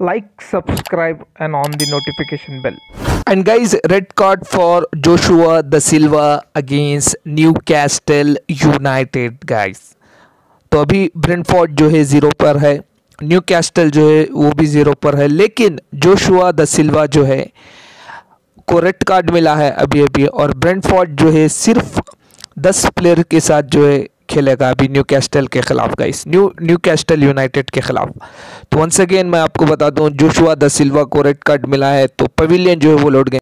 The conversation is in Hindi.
like subscribe and on the notification bell And guys, red card for Joshua Da Silva against Newcastle United guys. तो अभी ब्रेंटफोर्ड जो है ज़ीरो पर है न्यू कैस्टल जो है वो भी ज़ीरो पर है लेकिन जोशुआ द सिल्वा जो है को रेड कार्ड मिला है अभी अभी और ब्रेंटफोर्ड जो है सिर्फ़ दस प्लेयर के साथ जो है खेलेगा अभी न्यू कैस्टल के खिलाफ guys new Newcastle United के खिलाफ. तो वंस अगेन मैं आपको बता दूँ जोशुआ द सिल्वा को रेड कार्ड मिला है तो पवेलियन जो है वो लौट गए